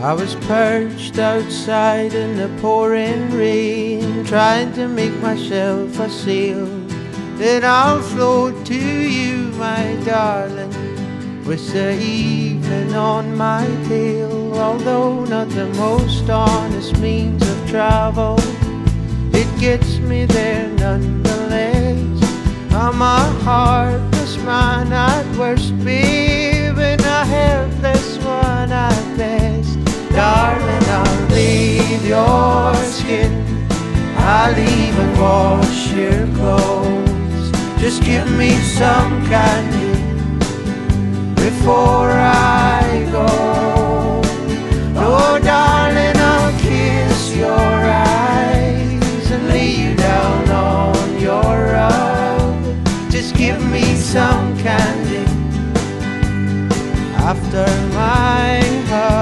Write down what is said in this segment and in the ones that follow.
I was perched outside in the pouring rain, trying to make myself a sail. Then I'll float to you, my darling, with the evening on my tail. Although not the most honest means of travel, it gets me there nonetheless. I'm a heartless man at worst, babe, and a helpless some candy before I go. Oh, darling, I'll kiss your eyes and lay you down on your rug. Just give me some candy after my hug.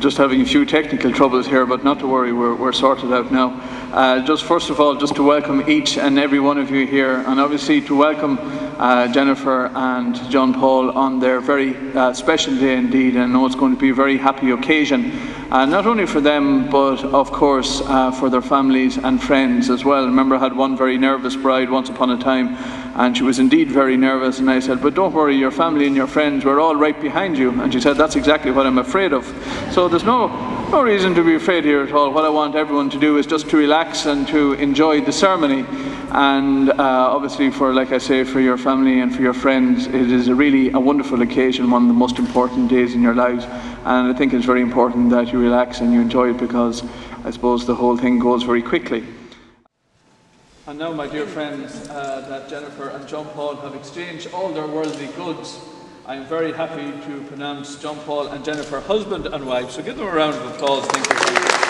Just having a few technical troubles here, but not to worry, we're, we're sorted out now. Uh, just first of all, just to welcome each and every one of you here, and obviously to welcome uh, Jennifer and John Paul on their very uh, special day indeed. And I know it's going to be a very happy occasion, uh, not only for them, but of course uh, for their families and friends as well. I Remember, I had one very nervous bride once upon a time, and she was indeed very nervous. And I said, But don't worry, your family and your friends, we're all right behind you. And she said, That's exactly what I'm afraid of. So there's no, no reason to be afraid here at all. What I want everyone to do is just to relax and to enjoy the ceremony. And uh, obviously, for, like I say, for your family and for your friends, it is a really a wonderful occasion, one of the most important days in your lives. And I think it's very important that you relax and you enjoy it because I suppose the whole thing goes very quickly. And now, my dear friends, uh, that Jennifer and John Paul have exchanged all their worldly goods, I am very happy to pronounce John Paul and Jennifer husband and wife. So give them a round of applause. Thank you.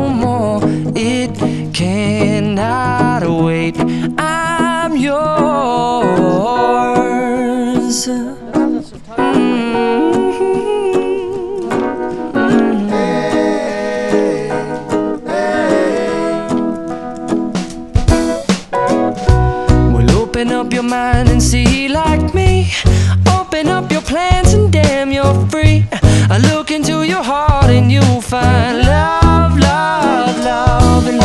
cannot wait. I'm yours. Mm-hmm. Well, open up your mind and see like me. Open up your plans and damn, you're free. I look into your heart and you'll find love, love, love,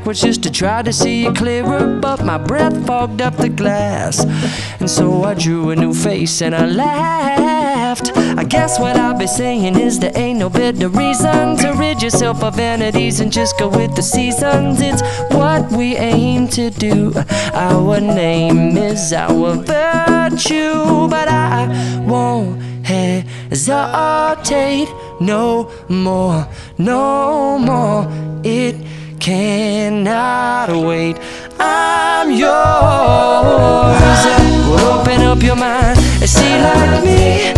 backwards just to try to see it clearer. But my breath fogged up the glass, and so I drew a new face and I laughed. I guess what I'll be saying is there ain't no better reason to rid yourself of vanities and just go with the seasons. It's what we aim to do. Our name is our virtue, but I won't hesitate no more, no more. It cannot wait. I'm yours. Well, open up your mind and see like me.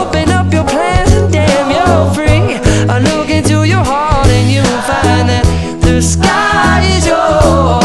Open up your plans and damn, you're free. I look into your heart and you'll find that the sky is yours.